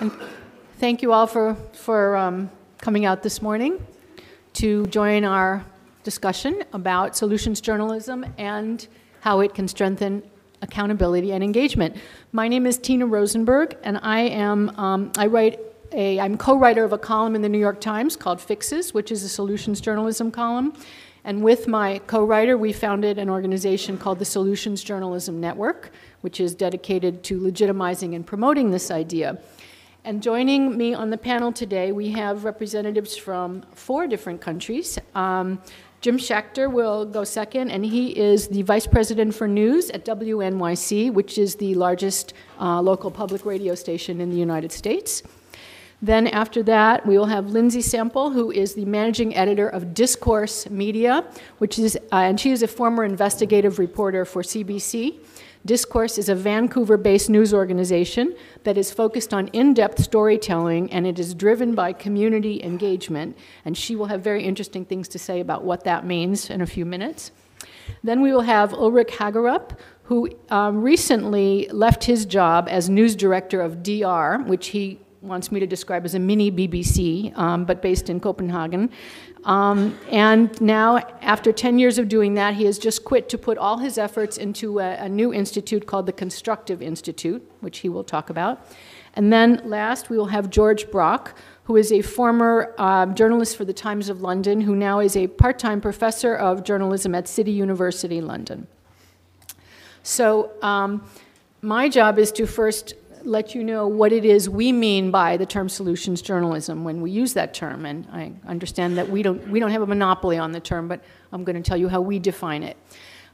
And thank you all for, for um, coming out this morning to join our discussion about solutions journalism and how it can strengthen accountability and engagement. My name is Tina Rosenberg, and I am um, I write a I'm co-writer of a column in the New York Times called Fixes, which is a solutions journalism column. And with my co-writer, we founded an organization called the Solutions Journalism Network, which is dedicated to legitimizing and promoting this idea. And joining me on the panel today, we have representatives from four different countries. Um, Jim Schachter will go second, and he is the Vice President for News at WNYC, which is the largest uh, local public radio station in the United States. Then after that, we will have Lindsay Sample, who is the managing editor of Discourse Media, which is, uh, and she is a former investigative reporter for CBC. Discourse is a Vancouver based news organization that is focused on in depth storytelling and it is driven by community engagement. And she will have very interesting things to say about what that means in a few minutes. Then we will have Ulrik Haagerup, who um, recently left his job as news director of DR, which he wants me to describe as a mini BBC, um, but based in Copenhagen. Um, and now, after 10 years of doing that, he has just quit to put all his efforts into a, a new institute called the Constructive Institute, which he will talk about. And then last, we will have George Brock, who is a former uh, journalist for the Times of London, who now is a part time professor of journalism at City University London. So, um, my job is to first let you know what it is we mean by the term solutions journalism when we use that term. And I understand that we don't, we don't have a monopoly on the term, but I'm going to tell you how we define it.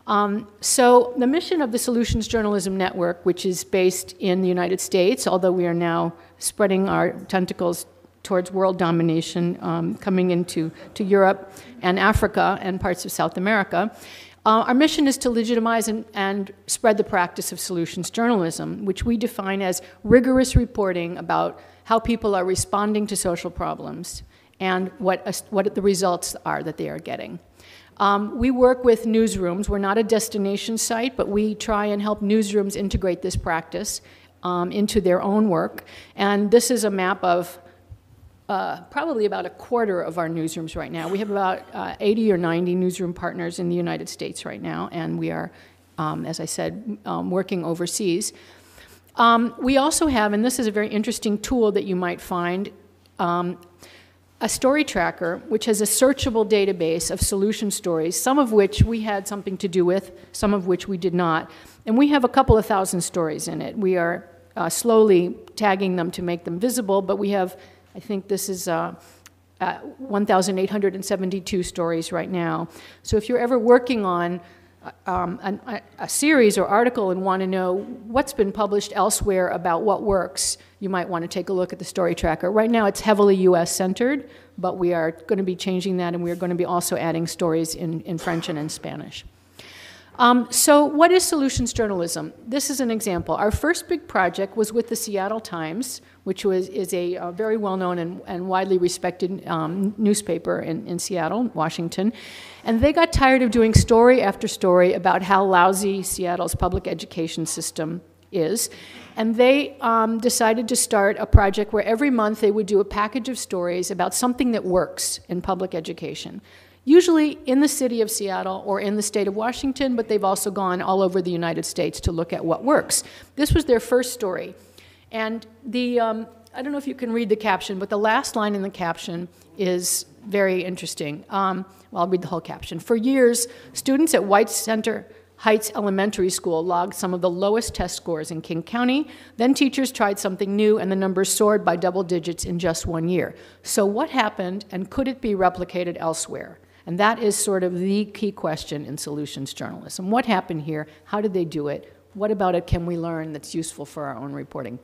Um, so, the mission of the Solutions Journalism Network, which is based in the United States, although we are now spreading our tentacles towards world domination, um, coming into to Europe and Africa and parts of South America, uh, our mission is to legitimize and, and, spread the practice of solutions journalism, which we define as rigorous reporting about how people are responding to social problems and what, what the results are that they are getting. Um, we work with newsrooms. We're not a destination site, but we try and help newsrooms integrate this practice um, into their own work. And this is a map of uh, probably about a quarter of our newsrooms right now. We have about uh, 80 or 90 newsroom partners in the United States right now, and we are, um, as I said, um, working overseas. Um, we also have, and this is a very interesting tool that you might find, um, a story tracker, which has a searchable database of solution stories, some of which we had something to do with, some of which we did not. And we have a couple of thousand stories in it. We are uh, slowly tagging them to make them visible, but we have I think this is uh, uh, 1,872 stories right now. So if you're ever working on uh, um, a, a, series or article and want to know what's been published elsewhere about what works, you might want to take a look at the story tracker. Right now it's heavily US centered, but we are going to be changing that and we are going to be also adding stories in, in French and in Spanish. Um, so, what is solutions journalism? This is an example. Our first big project was with the Seattle Times, which was, is a, a very well known and, and, widely respected um, newspaper in, in Seattle, Washington. And they got tired of doing story after story about how lousy Seattle's public education system is. And they um, decided to start a project where every month they would do a package of stories about something that works in public education usually in the city of Seattle or in the state of Washington, but they've also gone all over the United States to look at what works. This was their first story. And the, um, I don't know if you can read the caption, but the last line in the caption is very interesting. Um, well, I'll read the whole caption. For years, students at White Center Heights Elementary School logged some of the lowest test scores in King County. Then teachers tried something new, and the numbers soared by double digits in just one year. So, what happened, and could it be replicated elsewhere? And that is sort of the key question in solutions journalism. What happened here? How did they do it? What about it can we learn that's useful for our own reporting?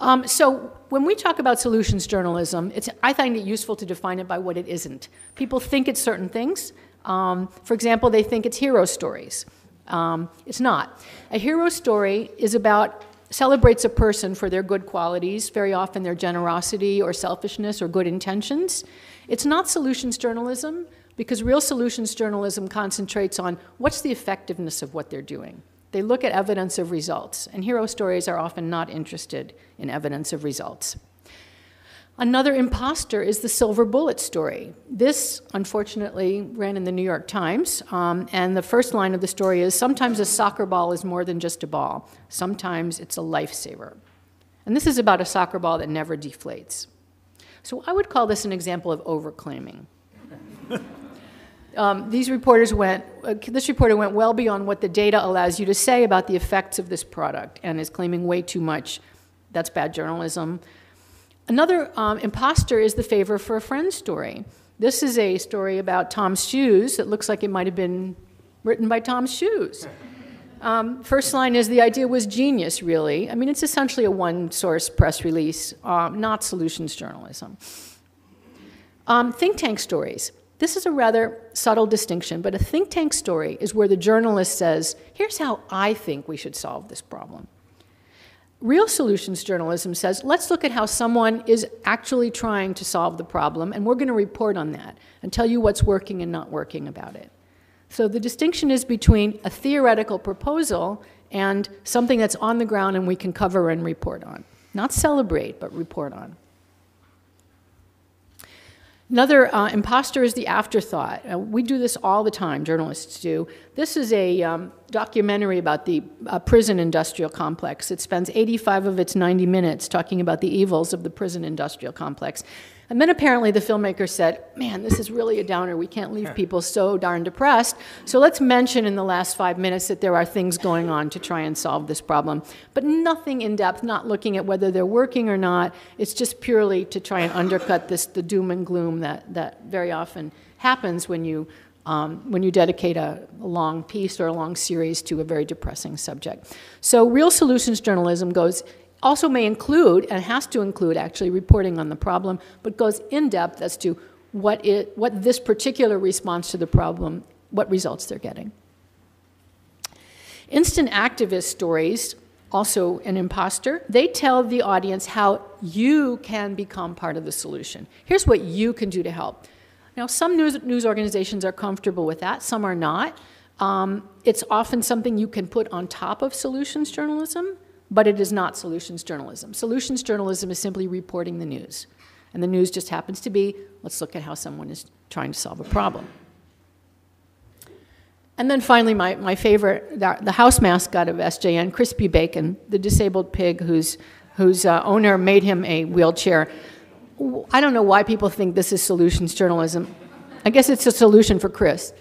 Um, so when we talk about solutions journalism, I find it useful to define it by what it isn't. People think it's certain things. Um, for example, they think it's hero stories. Um, it's not. A hero story is about celebrates a person for their good qualities, very often their generosity or selfishness or good intentions. It's not solutions journalism because real solutions journalism concentrates on what's the effectiveness of what they're doing. They look at evidence of results, and hero stories are often not interested in evidence of results. Another imposter is the silver bullet story. This, unfortunately, ran in the New York Times, um, and the first line of the story is Sometimes a soccer ball is more than just a ball, sometimes it's a lifesaver. And this is about a soccer ball that never deflates. So I would call this an example of overclaiming. Um, these reporters went, uh, this reporter went well beyond what the data allows you to say about the effects of this product and is claiming way too much. That's bad journalism. Another um, imposter is the favor for a friend story. This is a story about Tom's shoes that looks like it might have been written by Tom's shoes. Um, first line is the idea was genius, really. I mean, it's essentially a one source press release, um, not solutions journalism. Um, think tank stories. This is a rather subtle distinction, but a think tank story is where the journalist says, here's how I think we should solve this problem. Real solutions journalism says, let's look at how someone is actually trying to solve the problem, and we're going to report on that and tell you what's working and not working about it. So the distinction is between a theoretical proposal and something that's on the ground and we can cover and report on. Not celebrate, but report on. Another uh, imposter is the afterthought. Uh, we do this all the time, journalists do. This is a um, documentary about the uh, prison industrial complex. It spends 85 of its 90 minutes talking about the evils of the prison industrial complex. And then apparently the filmmaker said, Man, this is really a downer. We can't leave people so darn depressed. So let's mention in the last five minutes that there are things going on to try and solve this problem. But nothing in depth, not looking at whether they're working or not. It's just purely to try and undercut this, the doom and gloom that, that very often happens when you, um, when you dedicate a, a long piece or a long series to a very depressing subject. So real solutions journalism goes also may include, and has to include actually, reporting on the problem, but goes in depth as to what, it, what this particular response to the problem, what results they're getting. Instant activist stories, also an imposter, they tell the audience how you can become part of the solution. Here's what you can do to help. Now, some news, news organizations are comfortable with that, some are not. Um, it's often something you can put on top of solutions journalism but it is not solutions journalism. Solutions journalism is simply reporting the news. And the news just happens to be let's look at how someone is trying to solve a problem. And then finally, my, my favorite, the, house mascot of SJN, Chris P. Bacon, the disabled pig whose, whose uh, owner made him a wheelchair. I don't know why people think this is solutions journalism. I guess it's a solution for Chris.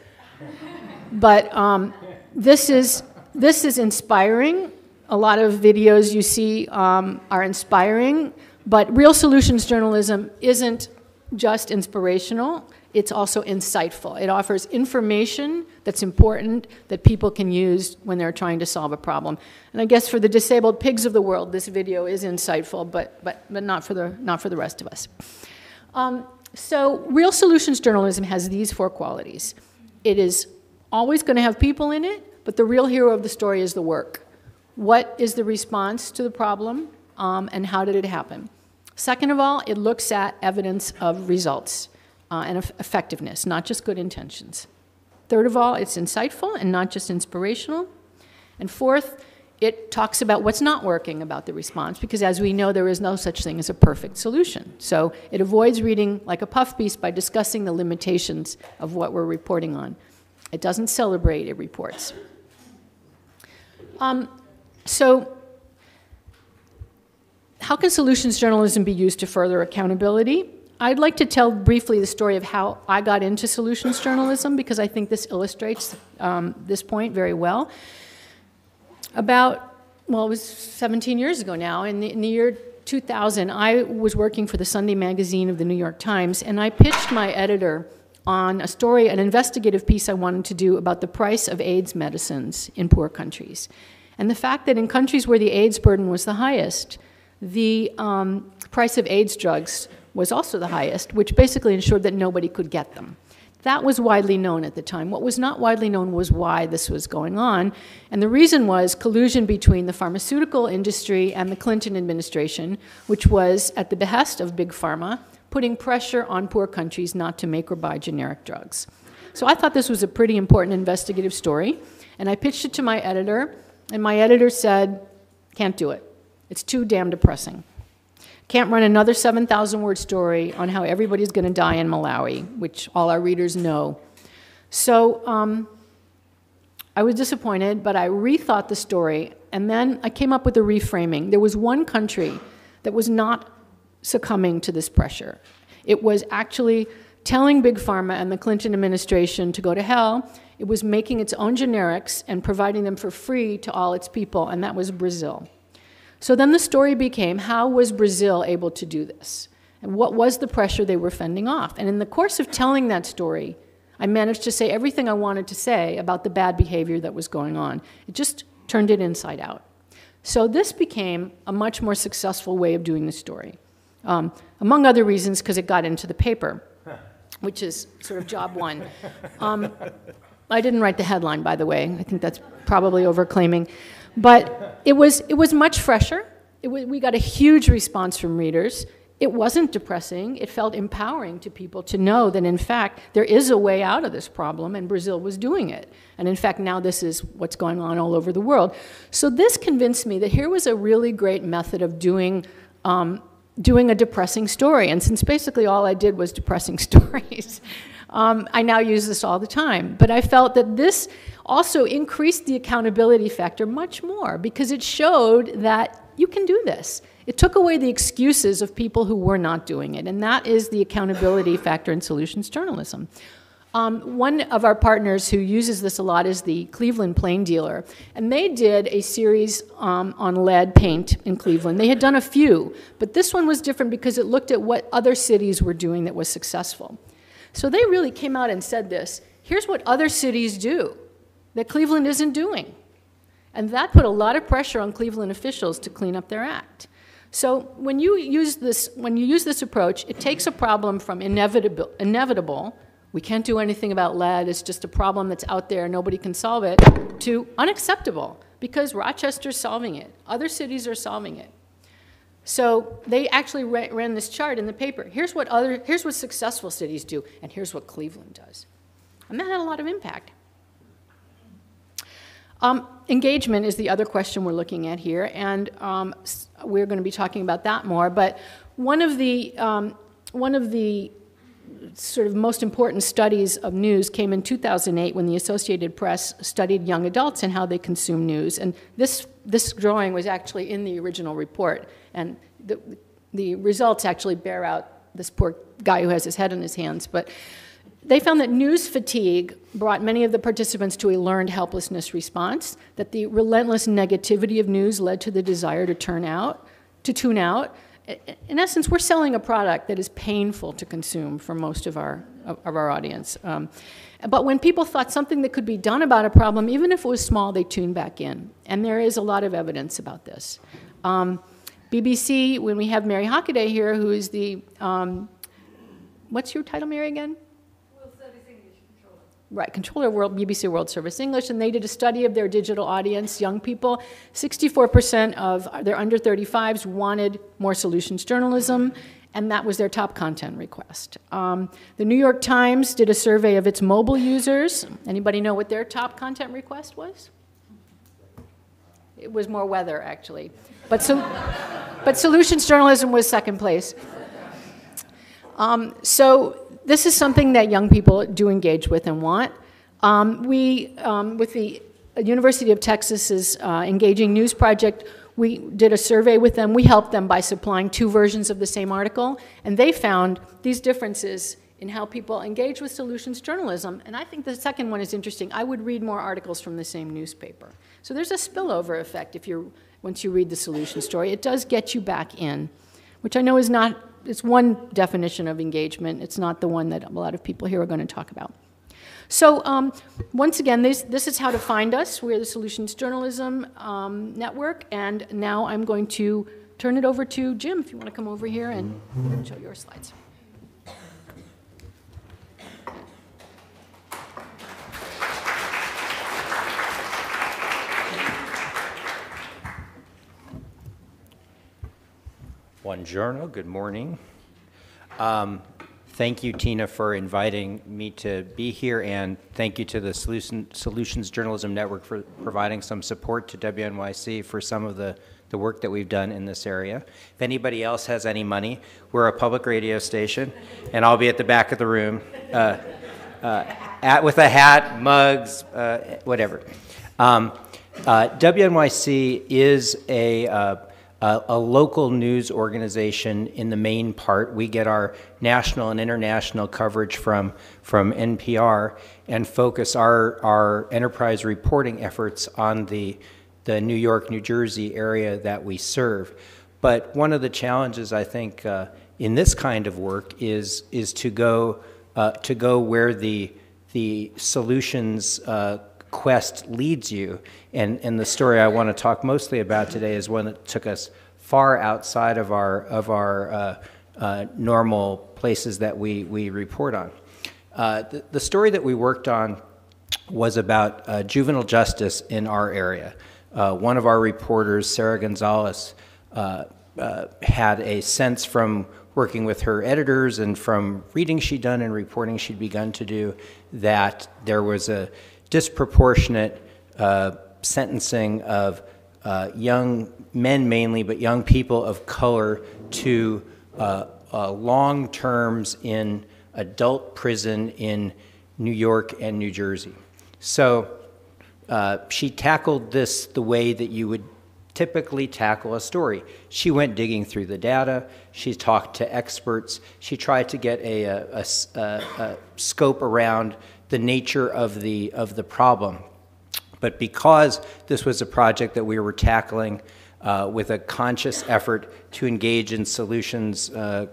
But um, this, is, this is inspiring a lot of videos you see um, are inspiring, but real solutions journalism isn't just inspirational, it's also insightful. It offers information that's important that people can use when they're trying to solve a problem. And I guess for the disabled pigs of the world, this video is insightful, but, but, but not, for the, not for the rest of us. Um, so real solutions journalism has these four qualities. It is always going to have people in it, but the real hero of the story is the work. What is the response to the problem um, and how did it happen? Second of all, it looks at evidence of results uh, and effectiveness, not just good intentions. Third of all, it's insightful and not just inspirational. And fourth, it talks about what's not working about the response because as we know there is no such thing as a perfect solution so it avoids reading like a puff piece by discussing the limitations of what we're reporting on it doesn't celebrate it reports um, so, how can solutions journalism be used to further accountability? I'd like to tell briefly the story of how I got into solutions journalism because I think this illustrates um, this point very well. About, well, it was 17 years ago now, in the, in the year 2000, I was working for the Sunday magazine of the New York Times, and I pitched my editor on a story, an investigative piece I wanted to do about the price of AIDS medicines in poor countries. And the fact that in countries where the AIDS burden was the highest, the um, price of AIDS drugs was also the highest, which basically ensured that nobody could get them. That was widely known at the time. What was not widely known was why this was going on. And the reason was collusion between the pharmaceutical industry and the Clinton administration, which was at the behest of Big Pharma, putting pressure on poor countries not to make or buy generic drugs. So I thought this was a pretty important investigative story, and I pitched it to my editor, And my editor said, can't do it. It's too damn depressing. Can't run another 7,000 word story on how everybody's going to die in Malawi, which all our readers know. So um, I was disappointed, but I rethought the story, and then I came up with a reframing. There was one country that was not succumbing to this pressure. It was actually telling Big Pharma and the Clinton administration to go to hell. It was making its own generics and providing them for free to all its people, and that was Brazil. So then the story became how was Brazil able to do this? And what was the pressure they were fending off? And in the course of telling that story, I managed to say everything I wanted to say about the bad behavior that was going on. It just turned it inside out. So this became a much more successful way of doing the story, um, among other reasons because it got into the paper, which is sort of job one. Um, I didn't write the headline, by the way. I think that's probably overclaiming. But it was, it was much fresher. Was, we got a huge response from readers. It wasn't depressing. It felt empowering to people to know that, in fact, there is a way out of this problem, and Brazil was doing it. And in fact, now this is what's going on all over the world. So this convinced me that here was a really great method of doing, um, doing a depressing story. And since basically all I did was depressing stories, um, I now use this all the time. But I felt that this also increased the accountability factor much more because it showed that you can do this. It took away the excuses of people who were not doing it, and that is the accountability factor in solutions journalism. Um, one of our partners who uses this a lot is the Cleveland Plain Dealer, and they did a series um, on lead paint in Cleveland. They had done a few, but this one was different because it looked at what other cities were doing that was successful. So they really came out and said this here's what other cities do that Cleveland isn't doing. And that put a lot of pressure on Cleveland officials to clean up their act. So when you use this, when you use this approach, it takes a problem from inevitable, inevitable, we can't do anything about lead, it's just a problem that's out there, nobody can solve it, to unacceptable, because Rochester's solving it, other cities are solving it. So they actually ran this chart in the paper. Here's what other, here's what successful cities do, and here's what Cleveland does. And that had a lot of impact. Um, engagement is the other question we're looking at here, and um, we're going to be talking about that more. But one of the um, one of the sort of most important studies of news came in 2008 when the Associated Press studied young adults and how they consume news. And this this drawing was actually in the original report, and the the results actually bear out this poor guy who has his head in his hands, but. They found that news fatigue brought many of the participants to a learned helplessness response, that the relentless negativity of news led to the desire to turn out, to tune out. In essence, we're selling a product that is painful to consume for most of our, of our audience. Um, but when people thought something that could be done about a problem, even if it was small, they tuned back in. And there is a lot of evidence about this. Um, BBC, when we have Mary Hockaday here, who is the, um, what's your title, Mary, again? Right, Controller World, BBC World Service English, and they did a study of their digital audience, young people. 64% of their under 35s wanted more solutions journalism, and that was their top content request. Um, the New York Times did a survey of its mobile users. Anybody know what their top content request was? It was more weather, actually. But, so, but solutions journalism was second place. Um, so this is something that young people do engage with and want. Um, we, um, with the University of Texas's uh, Engaging News Project, we did a survey with them. We helped them by supplying two versions of the same article, and they found these differences in how people engage with solutions journalism. And I think the second one is interesting. I would read more articles from the same newspaper. So there's a spillover effect if you're once you read the solution story. It does get you back in, which I know is not it's one definition of engagement. It's not the one that a lot of people here are going to talk about. So um, once again, this, this is how to find us. We're the Solutions Journalism um, Network, and now I'm going to turn it over to Jim, if you want to come over here and show your slides. Buongiorno, good morning. Um, thank you, Tina, for inviting me to be here, and thank you to the Solution, Solutions Journalism Network for providing some support to WNYC for some of the, the work that we've done in this area. If anybody else has any money, we're a public radio station, and I'll be at the back of the room uh, uh, at, with a hat, mugs, uh, whatever. Um, uh, WNYC is a uh, a, a, local news organization in the main part. We get our national and international coverage from, from NPR and focus our, our enterprise reporting efforts on the, the New York, New Jersey area that we serve. But one of the challenges, I think, uh, in this kind of work is, is to, go, uh, to go where the, the solutions uh, quest leads you. And, and the story I want to talk mostly about today is one that took us far outside of our, of our uh, uh, normal places that we, we report on. Uh, the, the, story that we worked on was about uh, juvenile justice in our area. Uh, one of our reporters, Sarah Gonzalez, uh, had a sense from working with her editors and from reading she'd done and reporting she'd begun to do that there was a disproportionate uh, sentencing of uh, young men mainly, but young people of color to uh, uh long terms in adult prison in New York and New Jersey. So uh, she tackled this the way that you would typically tackle a story. She went digging through the data. She talked to experts. She tried to get a, a, a, a scope around the nature of the, of the problem. But because this was a project that we were tackling uh, with a conscious effort to engage in solutions uh,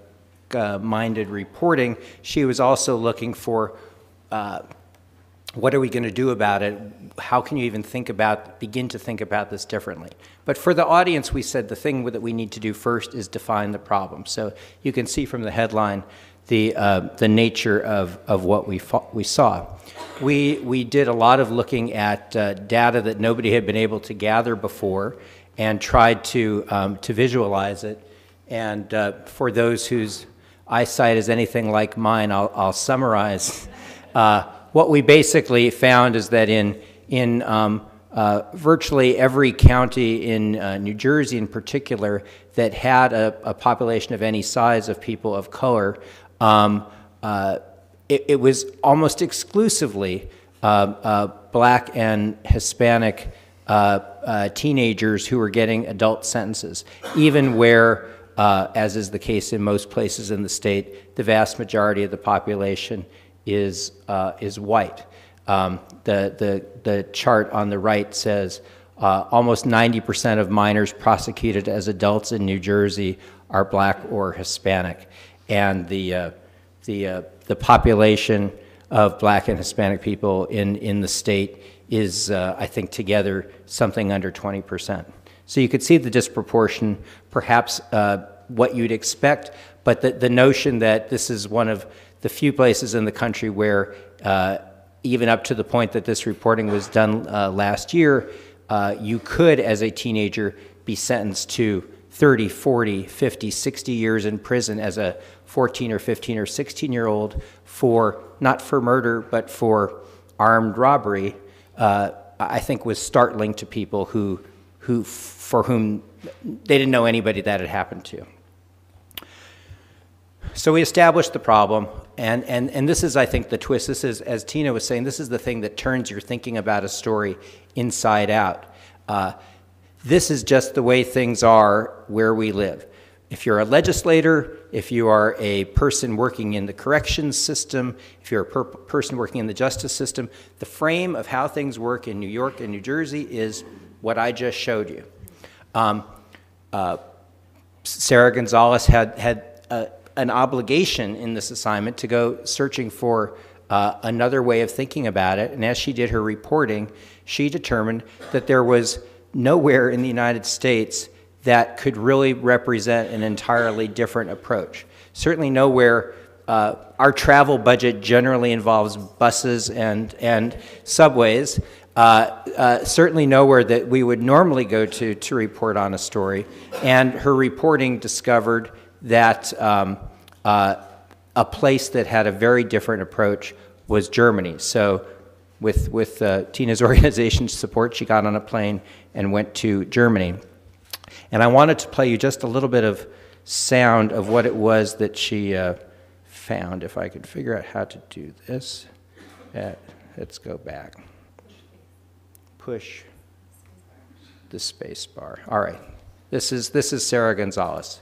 uh, minded reporting, she was also looking for uh, what are we going to do about it? How can you even think about, begin to think about this differently? But for the audience, we said the thing that we need to do first is define the problem. So you can see from the headline the, uh, the nature of, of what we, we saw. We, we did a lot of looking at uh, data that nobody had been able to gather before and tried to, um, to visualize it. And uh, for those whose eyesight is anything like mine, I'll, I'll summarize. Uh, what we basically found is that in, in um, uh, virtually every county in uh, New Jersey, in particular, that had a, a, population of any size of people of color, um, uh, it, it, was almost exclusively uh, uh, black and Hispanic uh, uh, teenagers who were getting adult sentences, even where, uh, as is the case in most places in the state, the vast majority of the population is, is white. Um, the, the, the chart on the right says almost 90% of minors prosecuted as adults in New Jersey are black or Hispanic and the, uh, the, uh, the population of black and Hispanic people in, in the state is, uh, I think, together something under 20%. So you could see the disproportion, perhaps uh, what you'd expect, but the, the notion that this is one of the few places in the country where, uh, even up to the point that this reporting was done uh, last year, you could, as a teenager, be sentenced to 30, 40, 50, 60 years in prison as a 14 or 15 or 16 year old for, not for murder, but for armed robbery, uh, I think was startling to people who, who, for whom they didn't know anybody that had happened to. So we established the problem, and, and, and this is, I think, the twist. This is, as Tina was saying, this is the thing that turns your thinking about a story inside out. Uh, this is just the way things are where we live. If you're a legislator, if you are a person working in the corrections system, if you're a per person working in the justice system, the frame of how things work in New York and New Jersey is what I just showed you. Um, uh, Sarah Gonzalez had, had uh, an obligation in this assignment to go searching for uh, another way of thinking about it. And as she did her reporting, she determined that there was nowhere in the United States that could really represent an entirely different approach. Certainly nowhere uh, our travel budget generally involves buses and, and subways. Uh, uh, certainly nowhere that we would normally go to to report on a story. And her reporting discovered that um, uh, a place that had a very different approach was Germany. So, with, with uh, Tina's organization's support, she got on a plane and went to Germany. And I wanted to play you just a little bit of sound of what it was that she uh, found. If I could figure out how to do this. Uh, let's go back. Push the space bar. All right. This is, this is Sarah Gonzalez.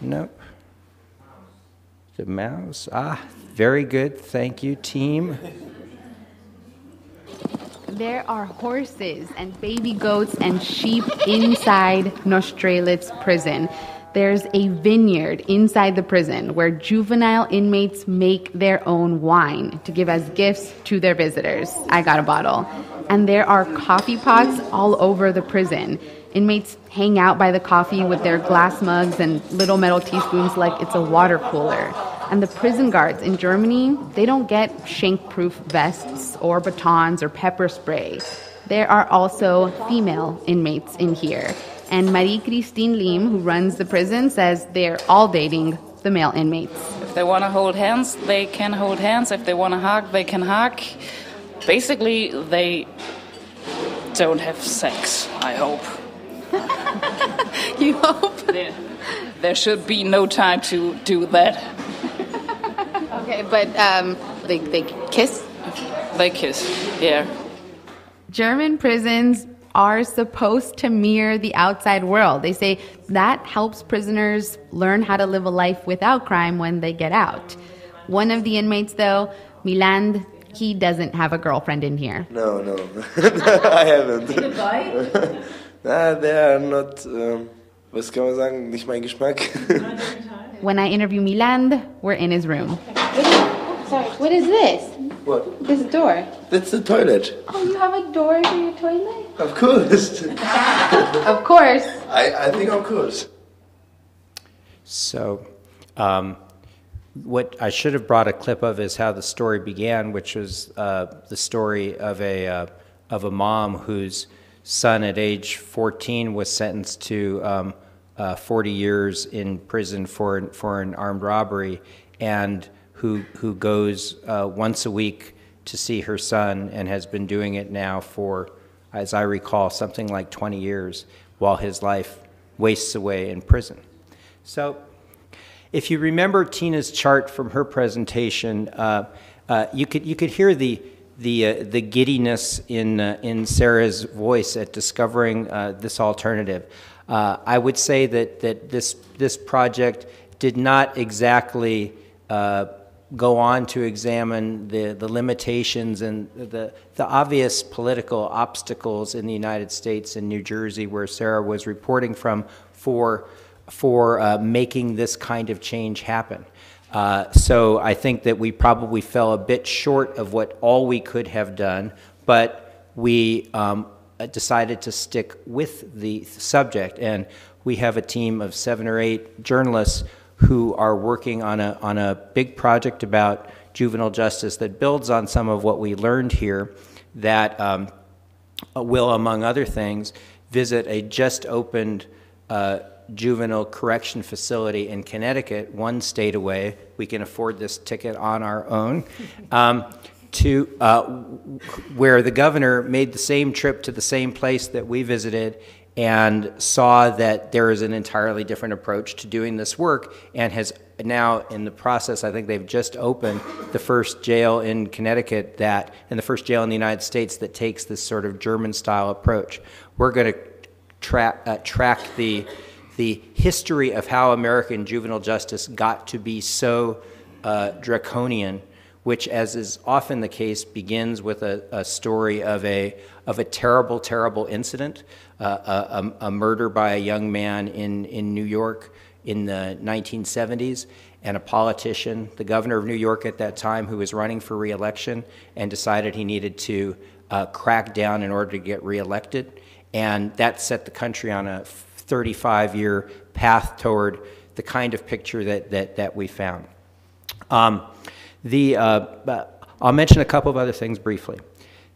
Nope. The mouse. Ah, very good. Thank you, team. There are horses and baby goats and sheep inside Neustrelitz prison. There's a vineyard inside the prison where juvenile inmates make their own wine to give as gifts to their visitors. I got a bottle. And there are coffee pots all over the prison. Inmates hang out by the coffee with their glass mugs and little metal teaspoons like it's a water cooler. And the prison guards in Germany, they don't get shank proof vests or batons or pepper spray. There are also female inmates in here. And Marie Christine Lim, who runs the prison, says they're all dating the male inmates. If they want to hold hands, they can hold hands. If they want to hug, they can hug. Basically, they don't have sex, I hope. you hope? There, there should be no time to do that. Okay, but um, they, they kiss? They kiss, yeah. German prisons are supposed to mirror the outside world. They say that helps prisoners learn how to live a life without crime when they get out. One of the inmates, though, Milan, he doesn't have a girlfriend in here. No, no, I haven't. nah, they are not, um, was kann man sagen, nicht mein Geschmack. when I interview Milan, we're in his room. Sorry, what is this? What? This door. That's the toilet. Oh, you have a door to your toilet? Of course. Of course. I, I think of course. So, um, what I should have brought a clip of is how the story began, which was uh, the story of a uh, of a mom whose son at age 14 was sentenced to um, uh, 40 years in prison for for an armed robbery, and who who goes uh, once a week to see her son and has been doing it now for, as I recall, something like 20 years, while his life wastes away in prison. So if you remember Tina's chart from her presentation, uh, uh, you could you could hear the the uh, the giddiness in uh, in Sarah's voice at discovering uh, this alternative. Uh, I would say that that this this project did not exactly go on to examine the, the limitations and the, the obvious political obstacles in the United States and New Jersey, where Sarah was reporting from, for for uh, making this kind of change happen. Uh, so I think that we probably fell a bit short of what all we could have done, but we um, decided to stick with the subject. And we have a team of seven or eight journalists who are working on a, on a big project about juvenile justice that builds on some of what we learned here that um, will, among other things, visit a just opened uh, juvenile correction facility in Connecticut, one state away. We can afford this ticket on our own. Um, to uh, where the governor made the same trip to the same place that we visited and saw that there is an entirely different approach to doing this work and has now in the process i think they've just opened the first jail in connecticut that and the first jail in the united states that takes this sort of german style approach we're going to tra- uh, track the the history of how American juvenile justice got to be so uh, draconian, which, as is often the case, begins with a, a story of a, of a terrible, terrible incident, uh, a, a, murder by a young man in, in New York in the 1970s, and a politician, the governor of New York at that time, who was running for reelection and decided he needed to uh, crack down in order to get reelected. And that set the country on a 35 year path toward the kind of picture that, that, that we found. Um, the, uh, I'll mention a couple of other things briefly.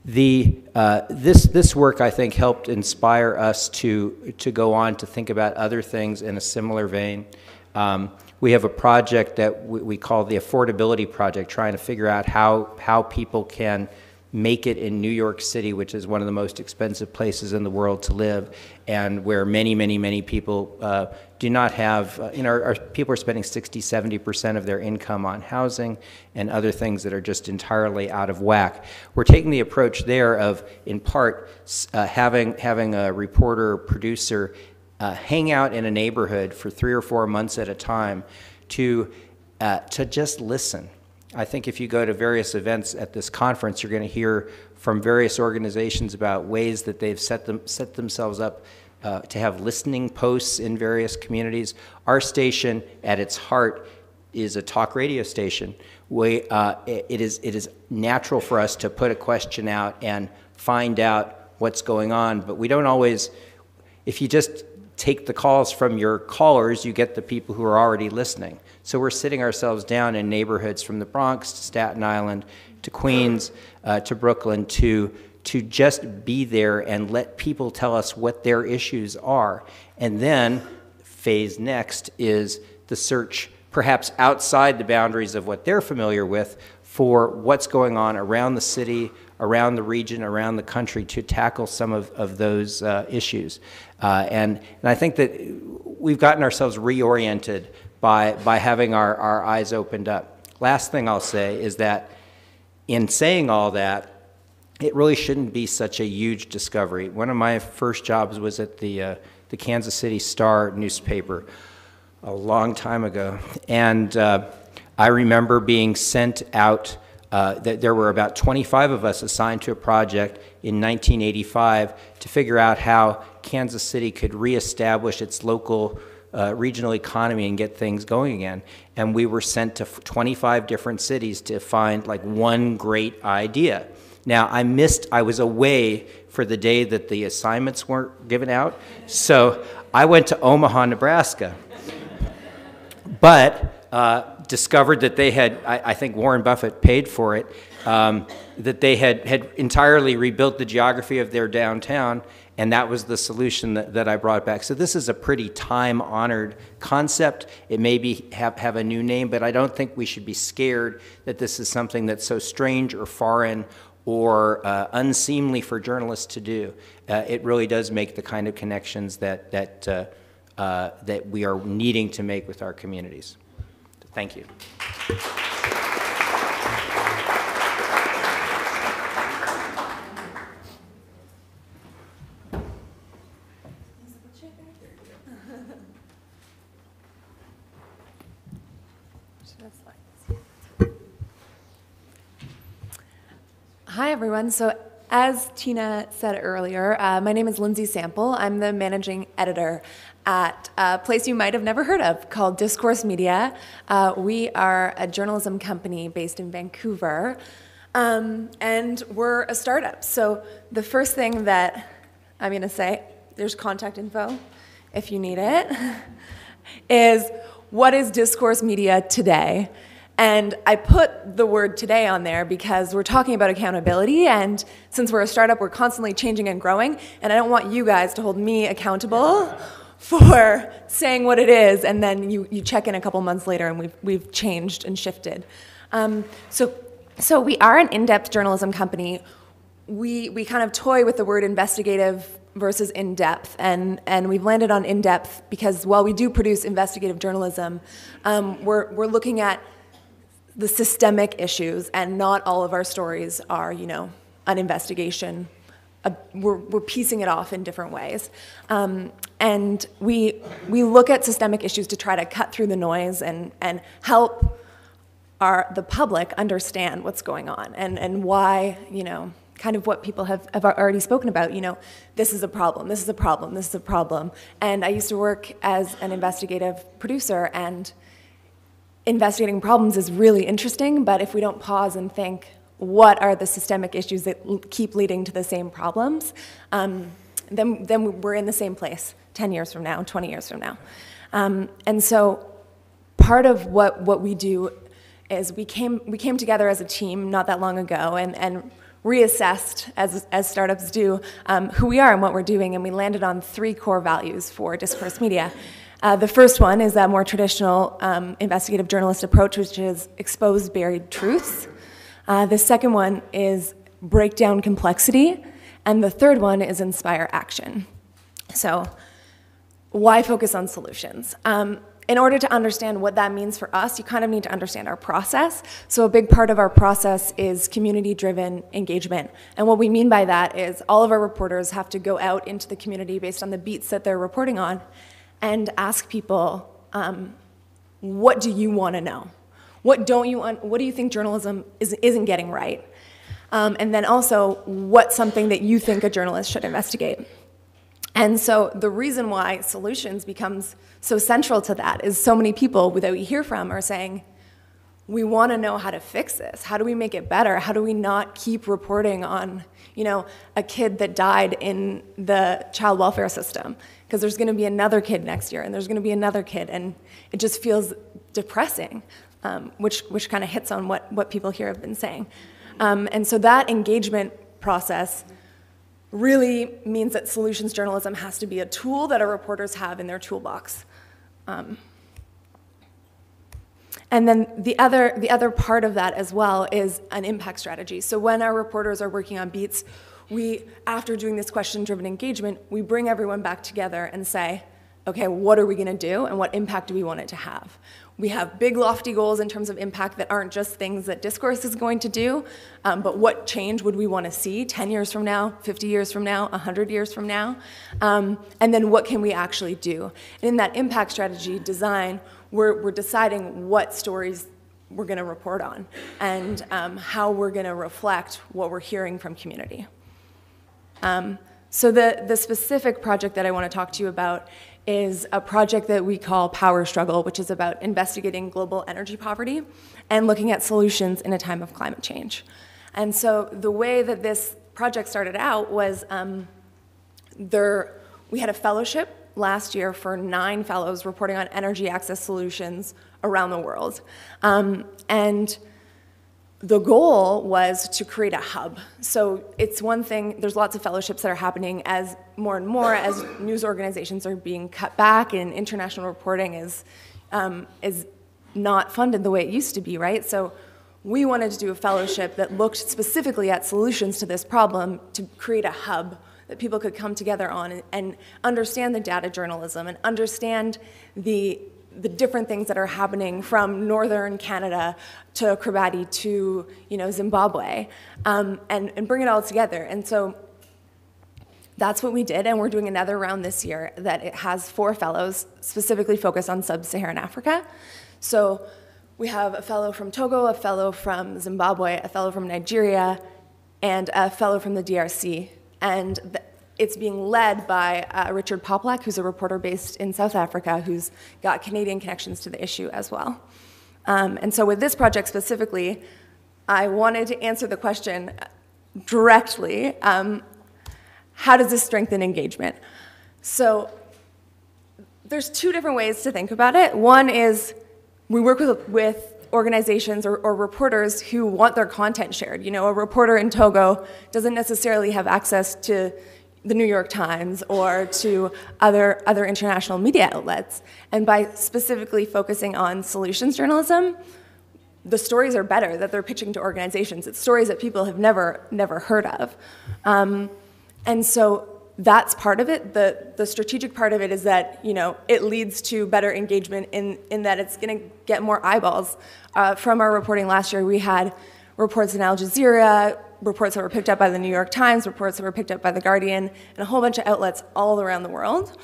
The, uh, this, this work, I think, helped inspire us to, to go on to think about other things in a similar vein. Um, we have a project that we, we call the Affordability Project, trying to figure out how, how people can make it in New York City, which is one of the most expensive places in the world to live, and where many, many, many people uh, do not have, uh, you know, our, our people are spending 60, 70% of their income on housing and other things that are just entirely out of whack. We're taking the approach there of, in part, uh, having, having a reporter, producer, uh, hang out in a neighborhood for three or four months at a time to, uh, to just listen I think if you go to various events at this conference, you're going to hear from various organizations about ways that they've set, them, set themselves up uh, to have listening posts in various communities. Our station, at its heart, is a talk radio station. We, uh, it, is, it is natural for us to put a question out and find out what's going on, but we don't always, if you just take the calls from your callers, you get the people who are already listening. So we're sitting ourselves down in neighborhoods from the Bronx to Staten Island to Queens uh, to Brooklyn to to just be there and let people tell us what their issues are. And then phase next is the search perhaps outside the boundaries of what they're familiar with for what's going on around the city, around the region, around the country to tackle some of, of those uh, issues. Uh, and, and I think that we've gotten ourselves reoriented by, by having our, our eyes opened up. Last thing I'll say is that in saying all that, it really shouldn't be such a huge discovery. One of my first jobs was at the, uh, the Kansas City Star newspaper a long time ago. And uh, I remember being sent out, uh, that there were about 25 of us assigned to a project in 1985 to figure out how Kansas City could reestablish its local uh, regional economy and get things going again. And we were sent to 25 different cities to find like one great idea. Now, I missed, I was away for the day that the assignments weren't given out. So I went to Omaha, Nebraska. But uh, discovered that they had, I, I, think Warren Buffett paid for it, um, that they had, had entirely rebuilt the geography of their downtown and that was the solution that, that I brought back. So this is a pretty time-honored concept. It may be have, have a new name, but I don't think we should be scared that this is something that's so strange or foreign or uh, unseemly for journalists to do. Uh, it really does make the kind of connections that, that, uh, uh that we are needing to make with our communities. Thank you. Hi, everyone. So, as Tina said earlier, uh, my name is Lindsay Sample. I'm the managing editor at a place you might have never heard of called Discourse Media. Uh, we are a journalism company based in Vancouver, um, and we're a startup. So, the first thing that I'm going to say there's contact info if you need it is what is Discourse Media today? And I put the word today on there because we're talking about accountability. And since we're a startup, we're constantly changing and growing. And I don't want you guys to hold me accountable for saying what it is. And then you, you check in a couple months later and we've, we've changed and shifted. Um, so, so we are an in depth journalism company. We, we kind of toy with the word investigative versus in depth. And, and we've landed on in depth because while we do produce investigative journalism, um, we're, we're looking at the systemic issues, and not all of our stories are, you know, an investigation. Uh, we're, we're piecing it off in different ways. Um, and we, we look at systemic issues to try to cut through the noise and, and help our, the public understand what's going on and, and why, you know, kind of what people have, have already spoken about. You know, this is a problem, this is a problem, this is a problem. And I used to work as an investigative producer, and investigating problems is really interesting, but if we don't pause and think, what are the systemic issues that keep leading to the same problems, um, then, then we're in the same place 10 years from now, 20 years from now. Um, and so part of what, what we do is we came, we came together as a team not that long ago and, and reassessed, as, as startups do, um, who we are and what we're doing, and we landed on three core values for discourse media. Uh, the first one is that more traditional um, investigative journalist approach, which is expose buried truths. Uh, the second one is break down complexity. And the third one is inspire action. So, why focus on solutions? Um, in order to understand what that means for us, you kind of need to understand our process. So, a big part of our process is community driven engagement. And what we mean by that is all of our reporters have to go out into the community based on the beats that they're reporting on and ask people, um, what do you want to know? What don't you what do you think journalism is, isn't getting right? Um, and then also, what's something that you think a journalist should investigate? And so the reason why solutions becomes so central to that is so many people that we hear from are saying, we want to know how to fix this. How do we make it better? How do we not keep reporting on, you know, a kid that died in the child welfare system? Because there's going to be another kid next year, and there's going to be another kid, and it just feels depressing, um, which which kind of hits on what what people here have been saying. Um, and so that engagement process really means that solutions journalism has to be a tool that our reporters have in their toolbox. Um, and then the other, the other part of that as well is an impact strategy. So when our reporters are working on beats, we, after doing this question-driven engagement, we bring everyone back together and say, okay, what are we gonna do and what impact do we want it to have? We have big, lofty goals in terms of impact that aren't just things that Discourse is going to do, um, but what change would we want to see 10 years from now, 50 years from now, 100 years from now? Um, and then what can we actually do? And in that impact strategy design, we're, we're deciding what stories we're going to report on and um, how we're going to reflect what we're hearing from community. Um, so the, the specific project that I want to talk to you about is a project that we call Power Struggle, which is about investigating global energy poverty and looking at solutions in a time of climate change. And so the way that this project started out was um, there, we had a fellowship last year for nine fellows reporting on energy access solutions around the world. Um, and the goal was to create a hub. So it's one thing, there's lots of fellowships that are happening as more and more as news organizations are being cut back and international reporting is, um, is not funded the way it used to be, right? So we wanted to do a fellowship that looked specifically at solutions to this problem to create a hub that people could come together on and, and understand the data journalism and understand the the different things that are happening from northern Canada to Kiribati to you know Zimbabwe, um, and and bring it all together. And so that's what we did, and we're doing another round this year that it has four fellows specifically focused on sub-Saharan Africa. So we have a fellow from Togo, a fellow from Zimbabwe, a fellow from Nigeria, and a fellow from the DRC. And it's being led by uh, Richard Poplak, who's a reporter based in South Africa, who's got Canadian connections to the issue as well. Um, and so, with this project specifically, I wanted to answer the question directly um, how does this strengthen engagement? So, there's two different ways to think about it. One is we work with, with organizations or, or, reporters who want their content shared. You know, a reporter in Togo doesn't necessarily have access to the New York Times or to other, other international media outlets. And by specifically focusing on solutions journalism, the stories are better that they're pitching to organizations. It's stories that people have never, never heard of. Um, and so that's part of it. The, the strategic part of it is that, you know, it leads to better engagement in, in that it's gonna get more eyeballs. Uh, from our reporting last year, we had reports in Al Jazeera, reports that were picked up by the New York Times, reports that were picked up by The Guardian, and a whole bunch of outlets all around the world.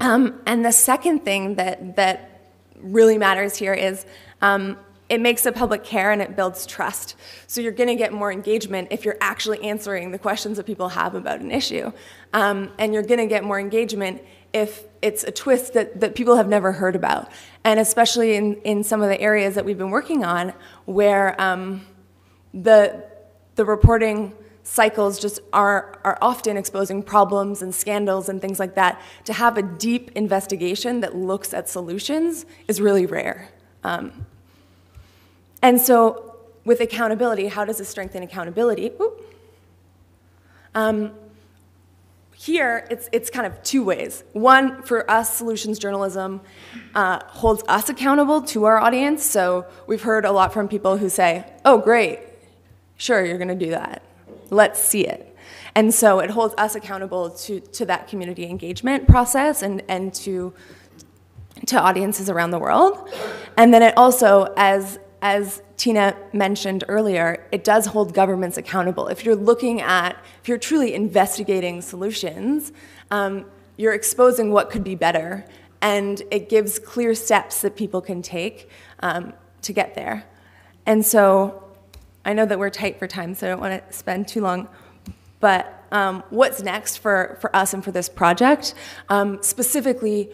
Um, and the second thing that, that really matters here is um, it makes the public care and it builds trust. So you're going to get more engagement if you're actually answering the questions that people have about an issue. Um, and you're going to get more engagement if it's a twist that, that people have never heard about. And especially in, in some of the areas that we've been working on where um, the, the reporting cycles just are, are often exposing problems and scandals and things like that. To have a deep investigation that looks at solutions is really rare. Um, and so, with accountability, how does this strengthen accountability? Um, here it's, it's kind of two ways. One, for us, solutions journalism uh, holds us accountable to our audience. So we've heard a lot from people who say, oh, great, sure, you're going to do that. Let's see it. And so it holds us accountable to, to that community engagement process and, and to, to audiences around the world. And then it also, as, as Tina mentioned earlier, it does hold governments accountable. If you're looking at, if you're truly investigating solutions, um, you're exposing what could be better, and it gives clear steps that people can take um, to get there. And so I know that we're tight for time, so I don't want to spend too long but um, what's next for, for us and for this project? Um, specifically,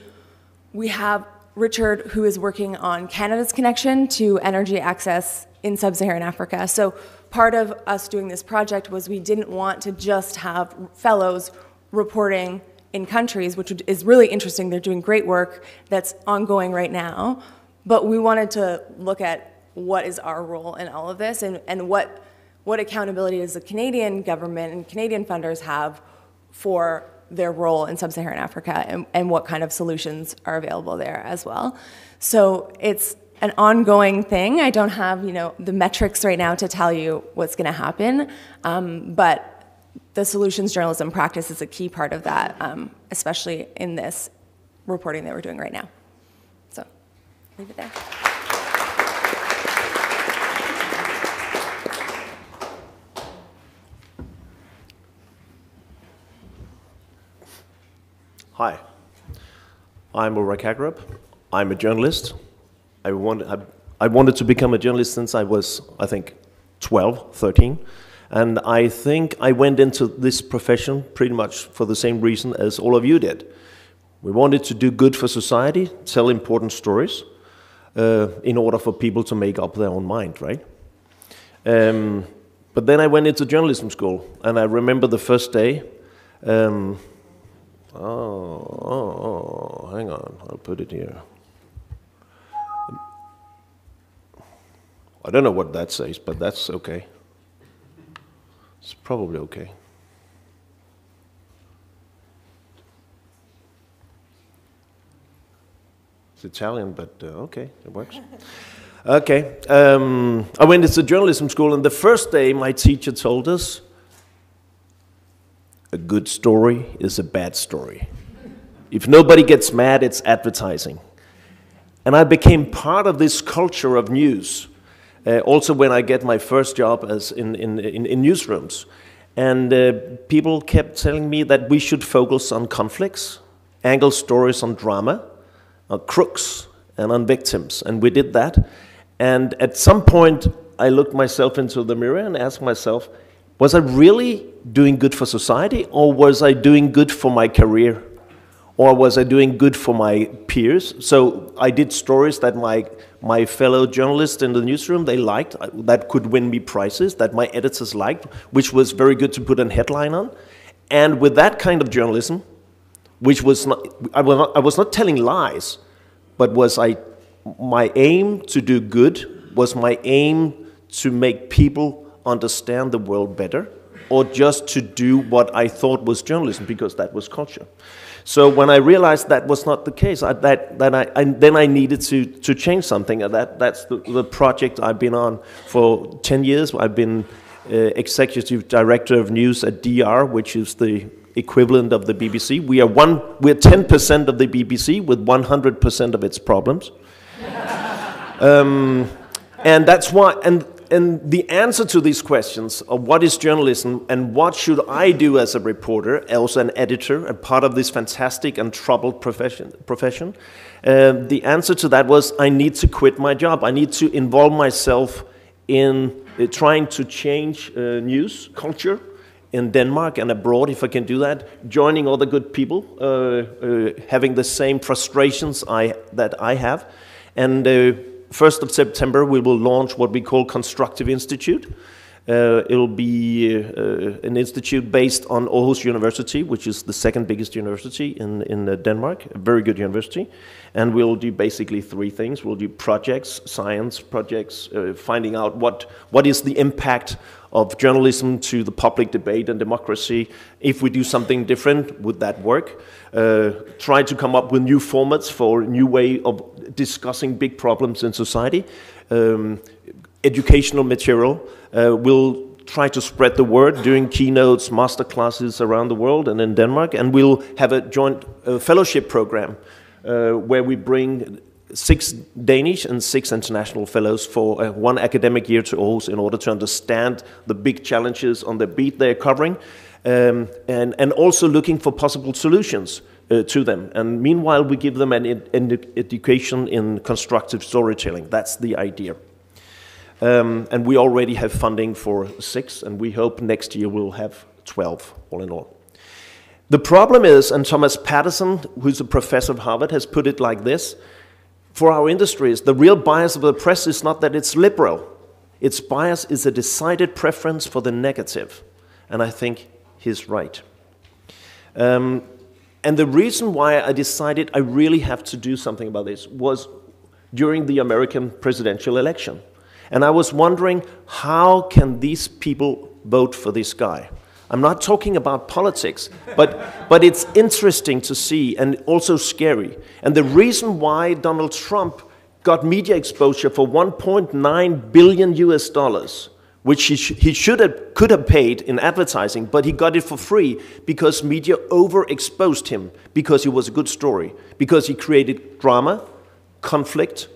we have Richard, who is working on Canada's connection to energy access in sub Saharan Africa. So, part of us doing this project was we didn't want to just have fellows reporting in countries, which is really interesting. They're doing great work that's ongoing right now. But we wanted to look at what is our role in all of this and, and what what accountability does the Canadian government and Canadian funders have for their role in sub-Saharan Africa and, and what kind of solutions are available there as well. So it's an ongoing thing. I don't have, you know, the metrics right now to tell you what's going to happen, um, but the solutions journalism practice is a key part of that, um, especially in this reporting that we're doing right now. So, leave it there. Hi, I'm Ulrik Haagerup. I'm a journalist. I, want, I, I, wanted to become a journalist since I was, I think, 12, 13. And I think I went into this profession pretty much for the same reason as all of you did. We wanted to do good for society, tell important stories, uh, in order for people to make up their own mind, right? Um, but then I went into journalism school, and I remember the first day. Um, Oh, oh, oh, hang on. I'll put it here. I don't know what that says, but that's okay. It's probably okay. It's Italian, but uh, okay, it works. okay, um, I went into journalism school, and the first day my teacher told us a good story is a bad story. If nobody gets mad, it's advertising. And I became part of this culture of news. Uh, also, when I get my first job as in, in, in, in newsrooms. And uh, people kept telling me that we should focus on conflicts, angle stories on drama, on crooks, and on victims. And we did that. And at some point, I looked myself into the mirror and asked myself, was I really doing good for society, or was I doing good for my career? Or was I doing good for my peers? So I did stories that my, my fellow journalists in the newsroom, they liked, uh, that could win me prizes, that my editors liked, which was very good to put a headline on. And with that kind of journalism, which was not, I was not, I was not telling lies, but was I, my aim to do good was my aim to make people understand the world better or just to do what I thought was journalism because that was culture. So when I realized that was not the case, I, that, that I, then I needed to, to change something. That, that's the, the project I've been on for 10 years. I've been uh, executive director of news at DR, which is the equivalent of the BBC. We are, one, we're 10% of the BBC with 100% of its problems. um, and that's why, and and the answer to these questions of what is journalism and what should I do as a reporter, also an editor, a part of this fantastic and troubled profession, profession uh, the answer to that was I need to quit my job. I need to involve myself in uh, trying to change uh, news culture in Denmark and abroad, if I can do that, joining other good people, uh, uh, having the same frustrations I, that I have, and uh, 1st of September, we will launch what we call Constructive Institute. Uh, it'll be uh, an institute based on Aarhus University, which is the second biggest university in, in uh, Denmark, a very good university. And we'll do basically three things. We'll do projects, science projects, uh, finding out what, what is the impact of journalism to the public debate and democracy. If we do something different, would that work? Uh, try to come up with new formats for a new way of discussing big problems in society. Um, educational material. Uh, we'll try to spread the word doing keynotes, master classes around the world and in Denmark, and we'll have a joint uh, fellowship program uh, where we bring six Danish and six international fellows for uh, one academic year to Aarhus in order to understand the big challenges on the beat they're covering, um, and, and also looking for possible solutions uh, to them. And meanwhile, we give them an, ed an education in constructive storytelling. That's the idea. Um, and we already have funding for six, and we hope next year we'll have 12 all in all. The problem is, and Thomas Patterson, who's a professor of Harvard, has put it like this for our industries, the real bias of the press is not that it's liberal, its bias is a decided preference for the negative. And I think he's right. Um, and the reason why I decided I really have to do something about this was during the American presidential election. And I was wondering, how can these people vote for this guy? I'm not talking about politics, but, but it's interesting to see and also scary. And the reason why Donald Trump got media exposure for 1.9 billion US dollars, which he, sh he should have, could have paid in advertising, but he got it for free because media overexposed him because he was a good story, because he created drama, conflict,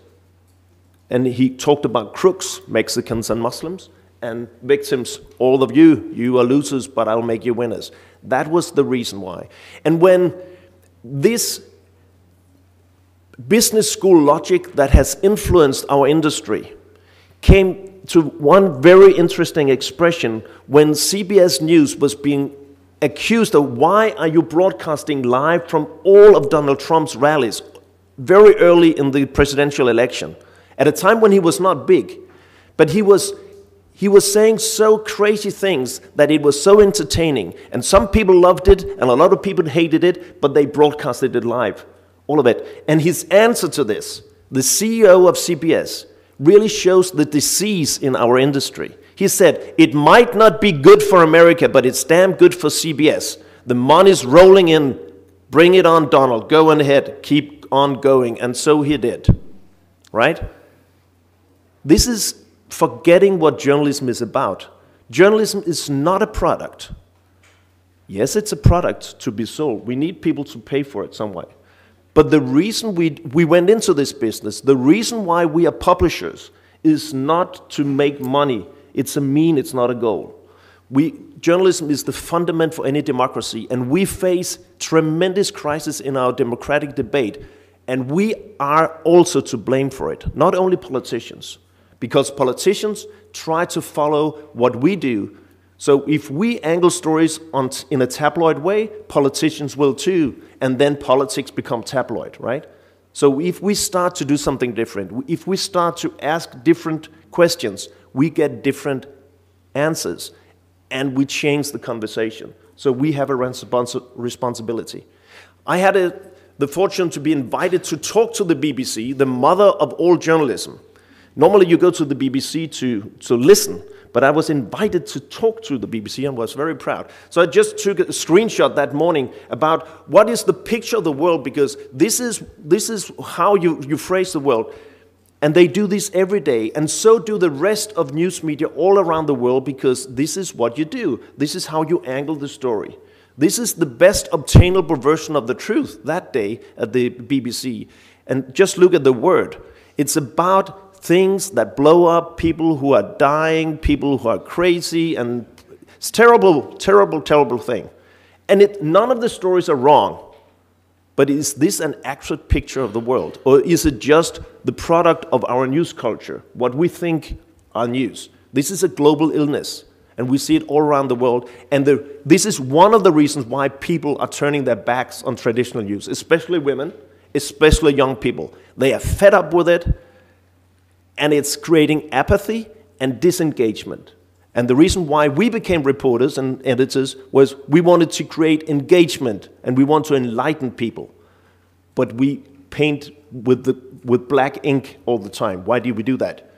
and he talked about crooks, Mexicans and Muslims, and victims, all of you, you are losers, but I'll make you winners. That was the reason why. And when this business school logic that has influenced our industry came to one very interesting expression when CBS News was being accused of why are you broadcasting live from all of Donald Trump's rallies very early in the presidential election at a time when he was not big, but he was he was saying so crazy things that it was so entertaining. And some people loved it, and a lot of people hated it, but they broadcasted it live. All of it. And his answer to this, the CEO of CBS, really shows the disease in our industry. He said, It might not be good for America, but it's damn good for CBS. The money's rolling in. Bring it on, Donald. Go on ahead. Keep on going. And so he did. Right? This is forgetting what journalism is about. Journalism is not a product. Yes, it's a product to be sold. We need people to pay for it some way. But the reason we, we went into this business, the reason why we are publishers, is not to make money. It's a mean, it's not a goal. We, journalism is the fundament for any democracy, and we face tremendous crisis in our democratic debate, and we are also to blame for it, not only politicians because politicians try to follow what we do. So if we angle stories on, in a tabloid way, politicians will too, and then politics become tabloid, right? So if we start to do something different, if we start to ask different questions, we get different answers, and we change the conversation. So we have a respons responsibility. I had a, the fortune to be invited to talk to the BBC, the mother of all journalism. Normally, you go to the BBC to, to listen, but I was invited to talk to the BBC and was very proud. So I just took a screenshot that morning about what is the picture of the world, because this is, this is how you, you phrase the world. And they do this every day, and so do the rest of news media all around the world, because this is what you do. This is how you angle the story. This is the best obtainable version of the truth that day at the BBC. And just look at the word. It's about things that blow up, people who are dying, people who are crazy, and it's terrible, terrible, terrible thing. And it, none of the stories are wrong. But is this an accurate picture of the world? Or is it just the product of our news culture, what we think are news? This is a global illness, and we see it all around the world. And the, this is one of the reasons why people are turning their backs on traditional news, especially women, especially young people. They are fed up with it, and it's creating apathy and disengagement. And the reason why we became reporters and editors was we wanted to create engagement and we want to enlighten people. But we paint with, the, with black ink all the time. Why do we do that?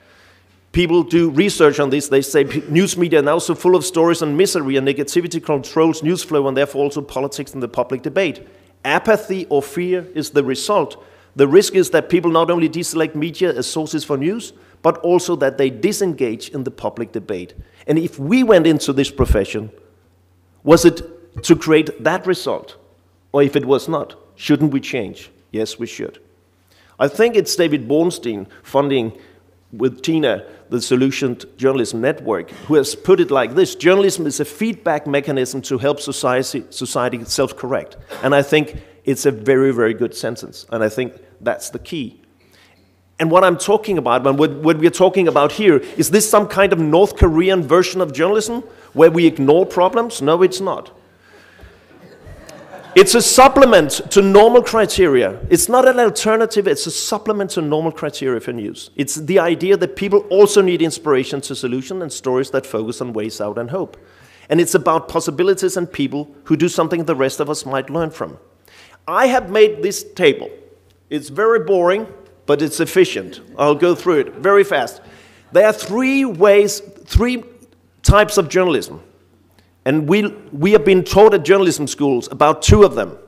People do research on this. They say news media are now so full of stories on misery and negativity controls news flow and therefore also politics and the public debate. Apathy or fear is the result. The risk is that people not only deselect media as sources for news, but also that they disengage in the public debate. And if we went into this profession, was it to create that result? Or if it was not, shouldn't we change? Yes, we should. I think it's David Bornstein funding with Tina, the Solution Journalism Network, who has put it like this journalism is a feedback mechanism to help society, society self correct. And I think it's a very, very good sentence. And I think that's the key. And what I'm talking about, and what, what we're talking about here, is this some kind of North Korean version of journalism where we ignore problems? No, it's not. It's a supplement to normal criteria. It's not an alternative, it's a supplement to normal criteria for news. It's the idea that people also need inspiration to solution and stories that focus on ways out and hope. And it's about possibilities and people who do something the rest of us might learn from. I have made this table. It's very boring, but it's efficient. I'll go through it very fast. There are three ways, three types of journalism. And we, we have been taught at journalism schools about two of them.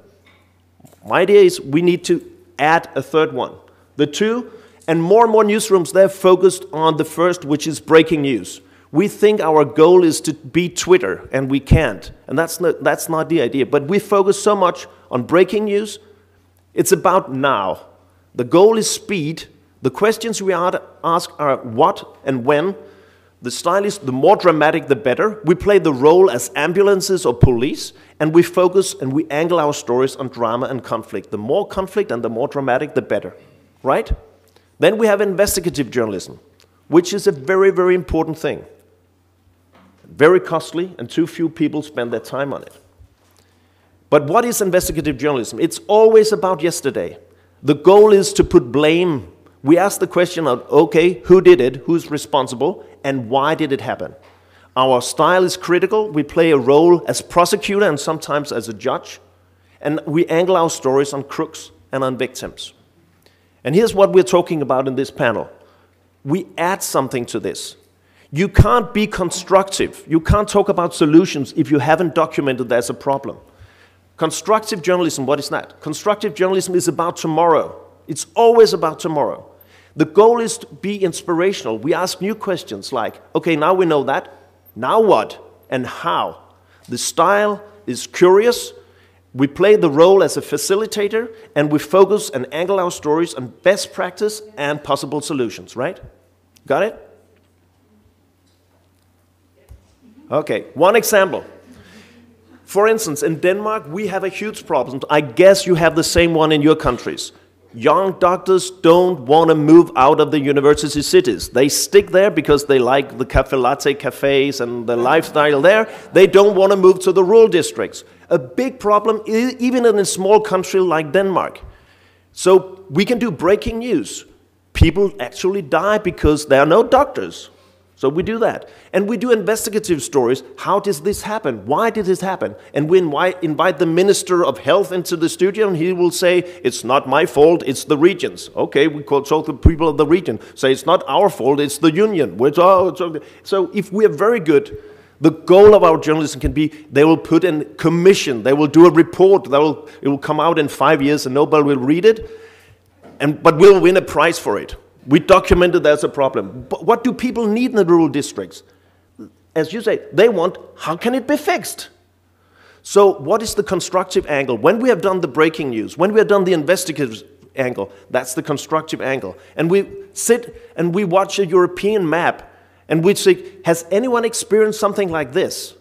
My idea is we need to add a third one. The two, and more and more newsrooms, they're focused on the first, which is breaking news. We think our goal is to beat Twitter, and we can't. And that's not, that's not the idea. But we focus so much on breaking news, it's about now. The goal is speed. The questions we ask are what and when, the style is the more dramatic, the better. We play the role as ambulances or police, and we focus and we angle our stories on drama and conflict. The more conflict and the more dramatic, the better. Right? Then we have investigative journalism, which is a very, very important thing. Very costly, and too few people spend their time on it. But what is investigative journalism? It's always about yesterday. The goal is to put blame we ask the question of, okay, who did it, who's responsible, and why did it happen? Our style is critical. We play a role as prosecutor and sometimes as a judge. And we angle our stories on crooks and on victims. And here's what we're talking about in this panel. We add something to this. You can't be constructive. You can't talk about solutions if you haven't documented there's a problem. Constructive journalism, what is that? Constructive journalism is about tomorrow. It's always about tomorrow. The goal is to be inspirational. We ask new questions like, okay, now we know that. Now what? And how? The style is curious. We play the role as a facilitator and we focus and angle our stories on best practice and possible solutions, right? Got it? Okay, one example. For instance, in Denmark, we have a huge problem. I guess you have the same one in your countries young doctors don't want to move out of the university cities. They stick there because they like the cafe latte cafes and the lifestyle there. They don't want to move to the rural districts. A big problem, even in a small country like Denmark. So we can do breaking news. People actually die because there are no doctors. So we do that. And we do investigative stories. How does this happen? Why did this happen? And we invite the Minister of Health into the studio and he will say, It's not my fault, it's the regions. Okay, we to the people of the region. Say, It's not our fault, it's the union. Oh, so if we are very good, the goal of our journalism can be they will put in commission, they will do a report, they will, it will come out in five years and nobody will read it, and, but we'll win a prize for it. We documented there's a problem. But what do people need in the rural districts? As you say, they want, how can it be fixed? So, what is the constructive angle? When we have done the breaking news, when we have done the investigative angle, that's the constructive angle. And we sit and we watch a European map and we say, has anyone experienced something like this?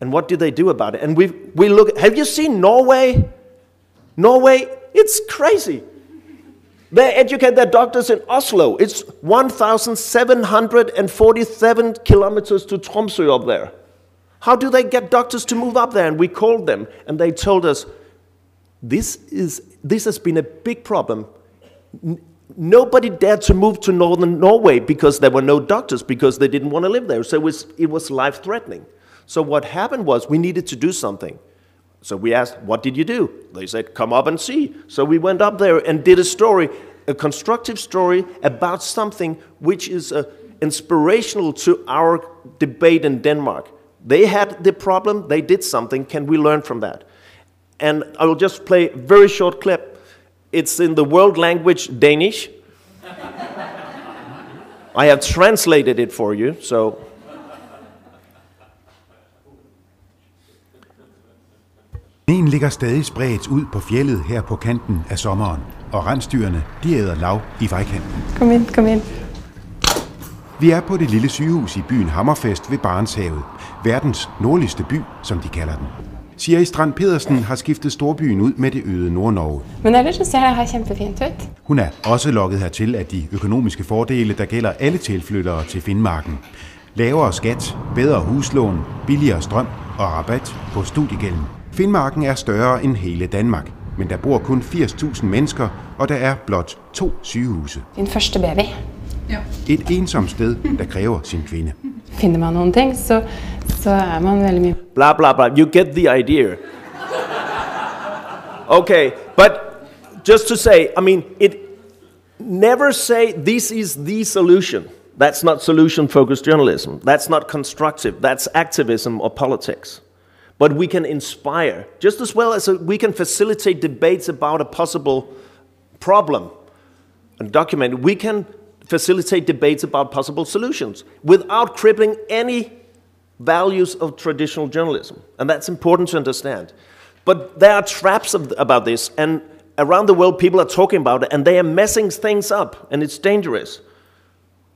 And what do they do about it? And we, we look, have you seen Norway? Norway, it's crazy. They educate their doctors in Oslo. It's 1,747 kilometers to Tromsø up there. How do they get doctors to move up there? And we called them, and they told us this, is, this has been a big problem. nobody dared to move to northern Norway because there were no doctors because they didn't want to live there. So it was, it was life threatening. So what happened was we needed to do something. So we asked, What did you do? They said, Come up and see. So we went up there and did a story, a constructive story about something which is uh, inspirational to our debate in Denmark. They had the problem, they did something. Can we learn from that? And I will just play a very short clip. It's in the world language Danish. I have translated it for you, so. Sneen ligger stadig spredt ud på fjellet her på kanten af sommeren, og rensdyrene de æder lav i vejkanten. Kom ind, kom ind. Vi er på det lille sygehus i byen Hammerfest ved Barentshavet, verdens nordligste by, som de kalder den. Siri Strand Pedersen har skiftet storbyen ud med det øde Nordnorge. Men ellers så ser her kjempefint ud. Hun er også lokket hertil af de økonomiske fordele, der gælder alle tilflyttere til Finnmarken. Lavere skat, bedre huslån, billigere strøm og rabat på studiegælden. Finnmarken er større end hele Danmark, men der bor kun 80.000 mennesker, og der er blot to sygehuse. Din første baby. Ja. Et ensomt sted, der kræver sin kvinde. Finder man nogle ting, så, så er man veldig mye. Blah, blah, blah. You get the idea. Okay, but just to say, I mean, it never say this is the solution. That's not solution focused journalism. That's not constructive. That's activism or politics. But we can inspire, just as well as uh, we can facilitate debates about a possible problem and document. We can facilitate debates about possible solutions without crippling any values of traditional journalism. And that's important to understand. But there are traps of, about this, and around the world, people are talking about it, and they are messing things up, and it's dangerous.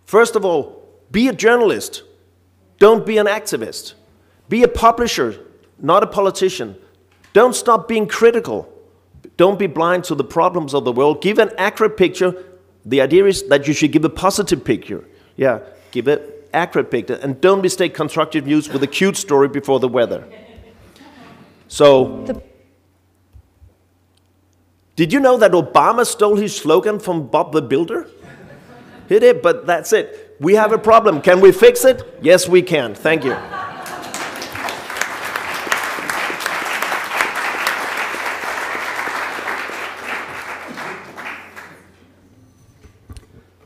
First of all, be a journalist, don't be an activist. Be a publisher, not a politician. Don't stop being critical. Don't be blind to the problems of the world. Give an accurate picture the idea is that you should give a positive picture. Yeah, give an accurate picture. And don't mistake constructive news with a cute story before the weather. So, did you know that Obama stole his slogan from Bob the Builder? He did, but that's it. We have a problem. Can we fix it? Yes, we can. Thank you.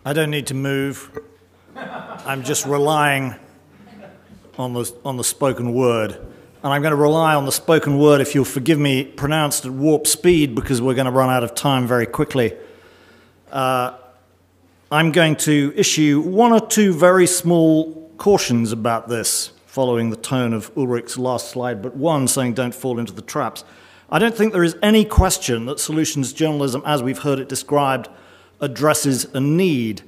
I don't need to move. I'm just relying on the, on the spoken word. And I'm going to rely on the spoken word, if you'll forgive me, pronounced at warp speed because we're going to run out of time very quickly. Uh, I'm going to issue one or two very small cautions about this, following the tone of Ulrik's last slide, but one saying don't fall into the traps. I don't think there is any question that solutions journalism, as we've heard it described, addresses a need.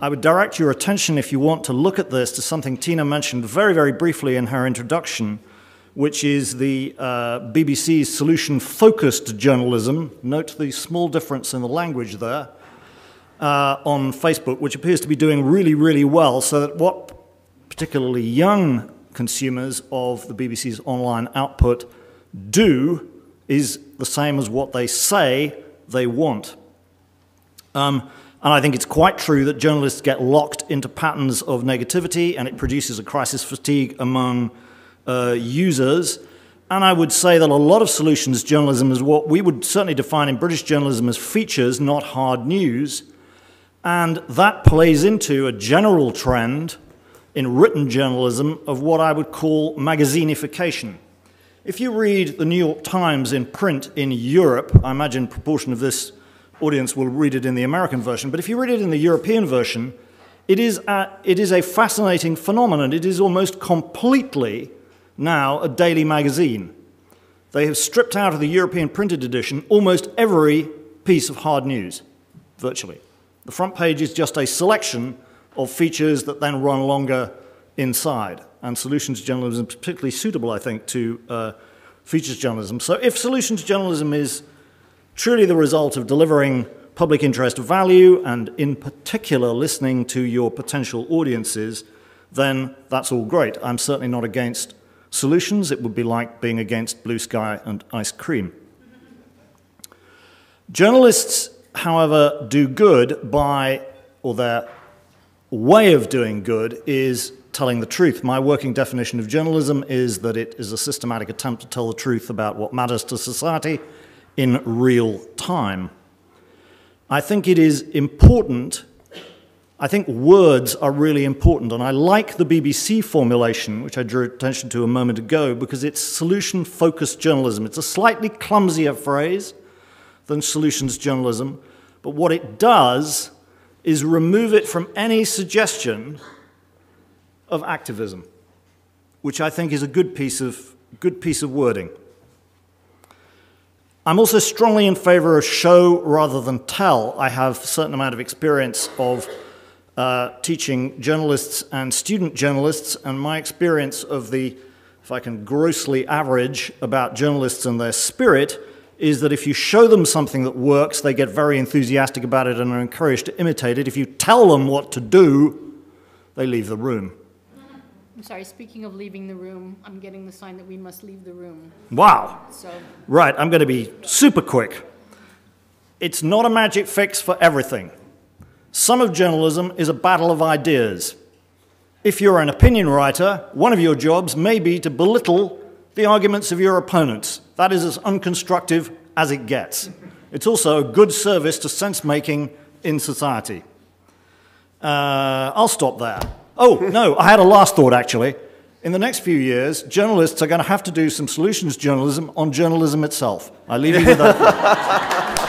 I would direct your attention, if you want to look at this, to something Tina mentioned very, very briefly in her introduction, which is the uh, BBC's solution focused journalism. Note the small difference in the language there uh, on Facebook, which appears to be doing really, really well, so that what particularly young consumers of the BBC's online output do is the same as what they say they want. Um, and I think it's quite true that journalists get locked into patterns of negativity and it produces a crisis fatigue among uh, users. And I would say that a lot of solutions journalism is what we would certainly define in British journalism as features, not hard news. And that plays into a general trend in written journalism of what I would call magazinification. If you read the New York Times in print in Europe, I imagine proportion of this audience will read it in the American version, but if you read it in the European version, it is a, it is a fascinating phenomenon. It is almost completely now a daily magazine. They have stripped out of the European printed edition almost every piece of hard news, virtually. The front page is just a selection of features that then run longer inside. And solutions journalism is particularly suitable, I think, to uh, features journalism. So if solutions journalism is truly the result of delivering public interest value and, in particular, listening to your potential audiences, then that's all great. I'm certainly not against solutions. It would be like being against blue sky and ice cream. Journalists however, do good by, or their way of doing good is telling the truth. My working definition of journalism is that it is a systematic attempt to tell the truth about what matters to society in real time. I think it is important, I think words are really important, and I like the BBC formulation, which I drew attention to a moment ago, because it's solution focused journalism. It's a slightly clumsier phrase than solutions journalism, but what it does is remove it from any suggestion of activism, which I think is a good piece of, good piece of wording. I'm also strongly in favor of show rather than tell. I have a certain amount of experience of uh, teaching journalists and student journalists, and my experience of the, if I can grossly average about journalists and their spirit, is that if you show them something that works, they get very enthusiastic about it and are encouraged to imitate it. If you tell them what to do, they leave the room. I'm sorry, speaking of leaving the room, I'm getting the sign that we must leave the room. Wow. So, Right, I'm going to be super quick. It's not a magic fix for everything. Some of journalism is a battle of ideas. If you're an opinion writer, one of your jobs may be to belittle the arguments of your opponents. That is as unconstructive as it gets. It's also a good service to sense making in society. Uh, I'll stop there. Oh, no, I had a last thought actually. In the next few years, journalists are going to have to do some solutions journalism on journalism itself. I leave you with that.